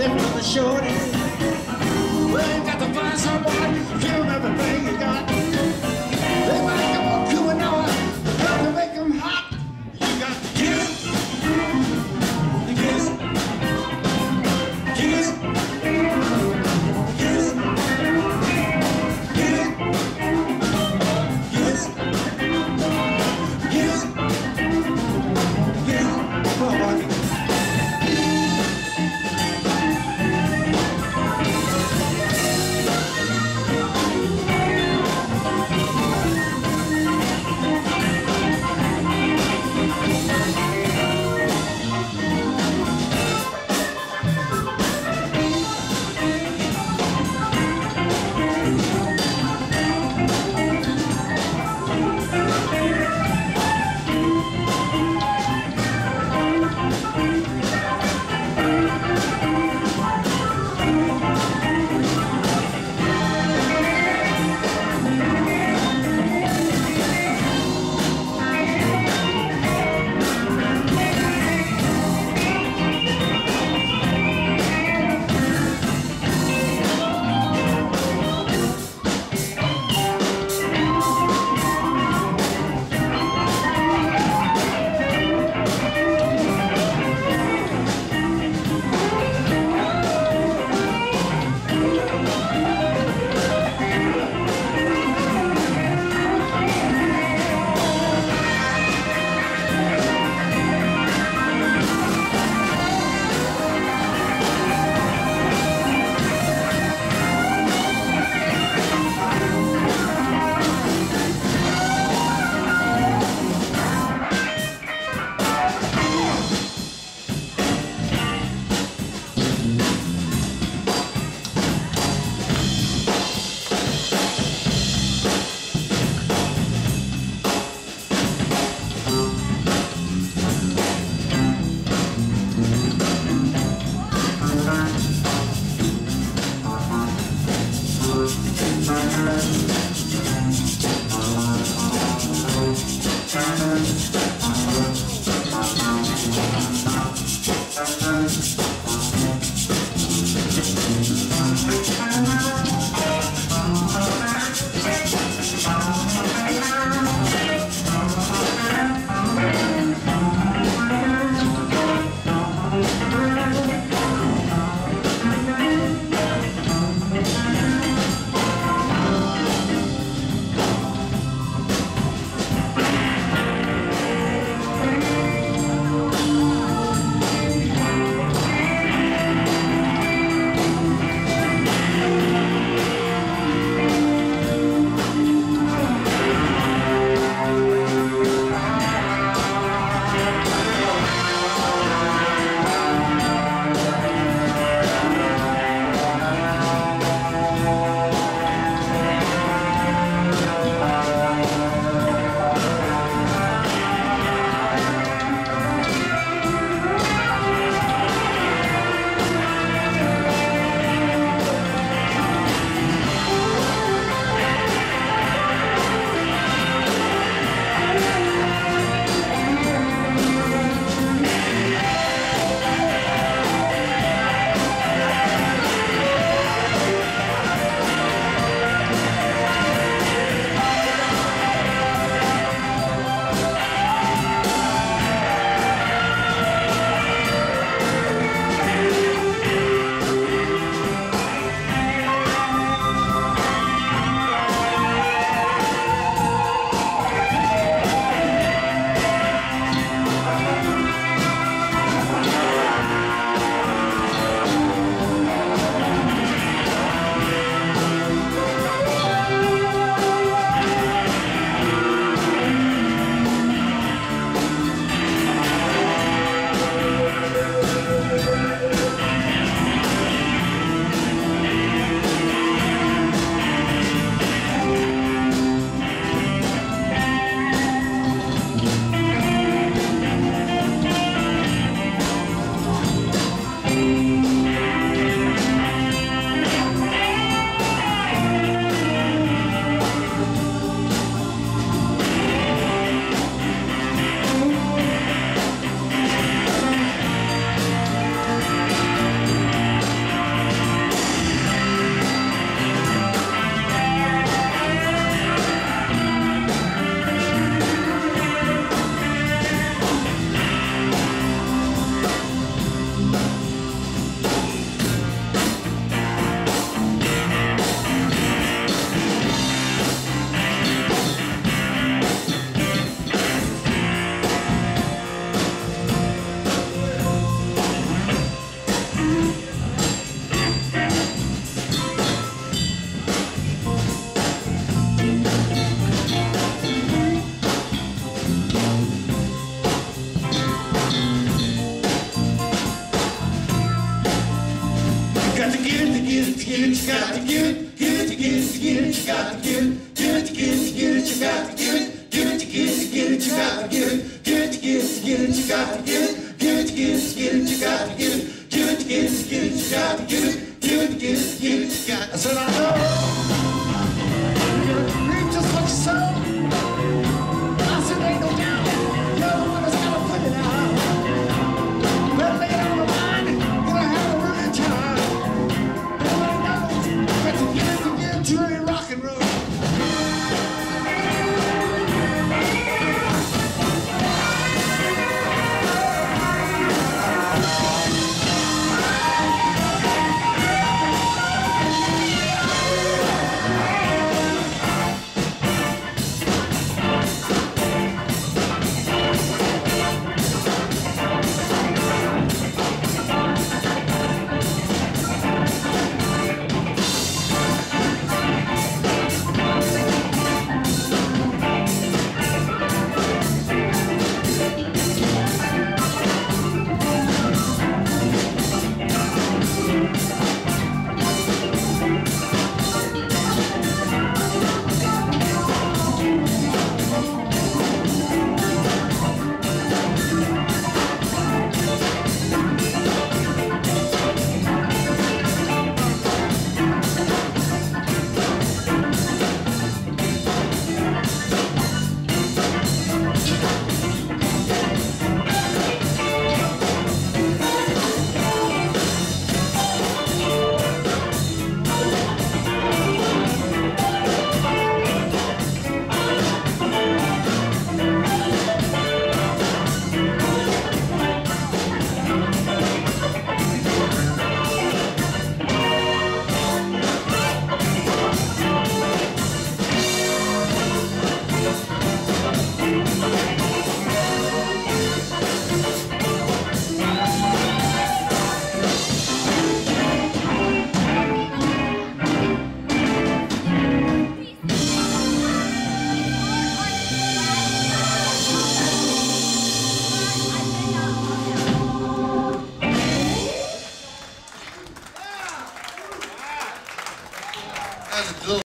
left on the short end. Well,